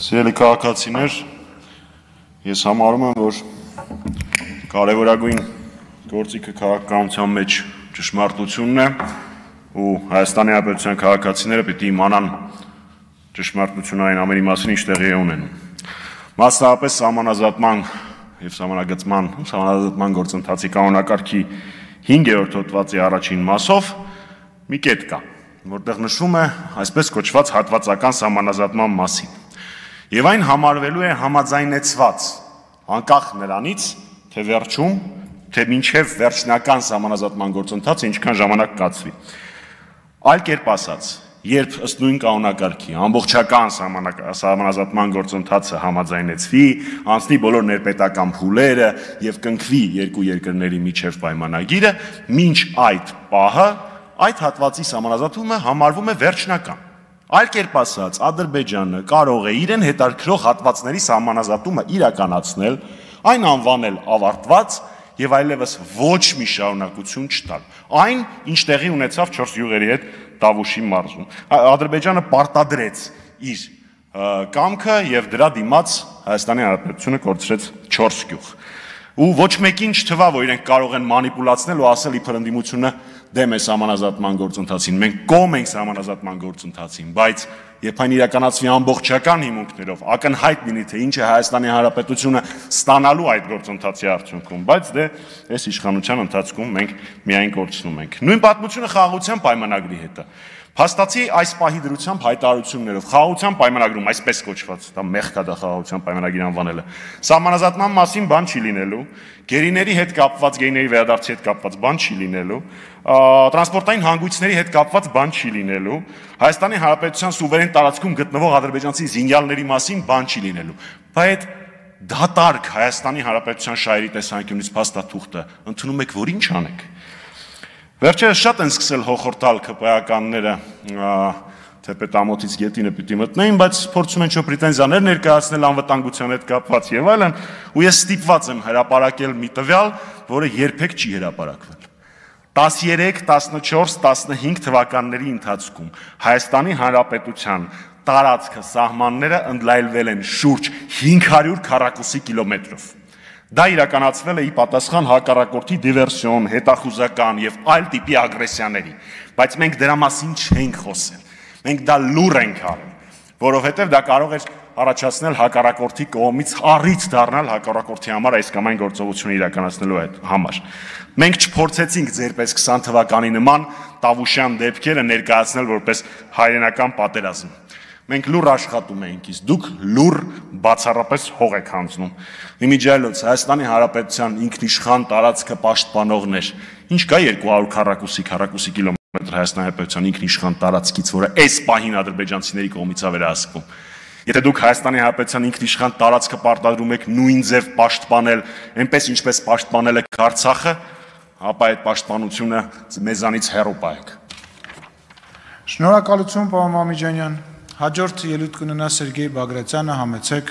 Սիրելի քաղաքացիներ, ես համարում եմ, որ կարևորագույն գործիքը քաղաքականության մեջ ճշմարտությունն է ու Հայաստանի Հանրապետության քաղաքացիները պիտի իմանան ճշմարտությունը այն ամենի մասին, ինչ տեղի է ունենում։ Մասնավորապես համանազատման եւ համանագծման, համանազատման գործընթացի կանոնակարգի 5-րդ հոդվածի առաջին մասով մի կետ կա, որտեղ նշվում է այսպես կոչված հատվածական համանազատման մասին եւ այն համարվելու է համաձայնեցված անկախ նրանից, թե վերջում, թե մինչև վերջնական համանազատման գործընթացը ինչքան ժամանակ կացվի։ Այլ կերպ ասած, երբ ըստ նույն կանոնակարգի ամբողջական համանազատման գործընթացը համաձայնեցվի, անցնի բոլոր ներպետական փուլերը եւ կնքվի երկու երկրների միջև պայմանագիրը, ոչ այդ պահը այդ հատվածի համանազատումը համարվում է վերջնական։ Այլ կերպ ասած, Ադրբեջանը կարող է իրեն հետարքրող հատվածների սահմանազատումը իրականացնել, այն անվանել ավարտված եւ այլևս ոչ մի շարունակություն չտալ։ Այն, ինչ տեղի ունեցավ 4 յուղերի հետ Տավուշի մարզում։ Ադրբեջանը պարտադրեց իր կամքը եւ դրա դիմաց Հայաստանի Հանրապետությունը կորցրեց 4 գյուղ ու ոչ մեկին չթվա, որ իրենք կարող են մանիպուլացնել ու ասել իբր ընդդիմությունը դեմ է համանազատման գործընթացին։ Մենք կողմ ենք համանազատման գործընթացին, բայց երբ այն իրականացվի ամբողջական հիմունքներով, ակնհայտ լինի թե ինչ է Հայաստանի Հանրապետությունը ստանալու այդ գործընթացի արդյունքում, բայց դե այս իշխանության ընթացքում մենք միայն կորցնում ենք։ Նույն պատմությունը խաղաղության պայմանագրի հետ է։ Փաստացի այս պահի դրությամբ հայտարարություններով խաղաղության պայմանագրում այսպես կոչված, դա մեղքա դա խաղաղության պայմանագիր անվանելը։ Սահմանազատման մասին բան չի լինելու, գերիների հետ կապված, գերիների վերադարձի հետ կապված բան չի լինելու, տրանսպորտային հանգույցների հետ կապված բան չի լինելու, Հայաստանի Հանրապետության սուվերեն տարածքում գտնվող ադրբեջանցի զինյալների մասին բան չի լինելու։ Բայց դատարկ Հայաստանի Հանրապետության շահերի տեսանկյունից փաստաթուղթը ընդունում եք, որ ինչ անեք։ Վերջերս շատ են սկսել հոխորտալ ԿՊԱ-կանները թեպետ ամոթից գետինը պիտի մտնեին, բայց փորձում են չպրետենզիաներ ներկայացնել անվտանգության հետ կապված եւ այլն, ու ես ստիպված եմ հրապարակել մի տվյալ, որը երբեք չի հրապարակվել։ 13, 14, 15 թվականների ընթացքում Հայաստանի Հանրապետության տարածքը սահմանները ընդլայնվել են շուրջ 500 քառակուսի կիլոմետրով։ Դա իրականացվել է ի պատասխան հակառակորդի դիվերսիոն, հետախուզական եւ այլ տիպի ագրեսիաների, բայց մենք դրա մասին չենք խոսել։ Մենք դա լուր ենք արել, որովհետեւ դա կարող էր առաջացնել հակառակորդի կողմից առիթ դառնալ հակառակորդի համար այս կամ այն գործողությունը իրականացնելու այդ համար։ Մենք չփորձեցինք ձերպես 20 թվականի նման Տավուշյան դեպքերը ներկայացնել որպես հայրենական պատերազմ։ Մենք լուր աշխատում էինք, իսկ դուք լուր բացառապես հող եք հանձնում։ Իմիջայլոց Հայաստանի Հանրապետության ինքնիշխան տարածքը պաշտպանողներ։ Ինչ կա 200 քառակուսի քառակուսի կիլոմետր Հայաստանի Հանրապետության ինքնիշխան տարածքից, որը այս պահին ադրբեջանցիների կողմից է վերահսկվում։ Եթե դուք Հայաստանի Հանրապետության ինքնիշխան տարածքը պարտադրում եք նույն ձև պաշտպանել, այնպես ինչպես պաշտպանել եք Արցախը, ապա այդ պաշտպանությունը մեզանից հեռու պահեք։ Շնորհակալություն, պարոն Մամիջանյան։ Հաջորդ ելույթ կունենա Սերգեյ Բագրատյանը, համեցեք։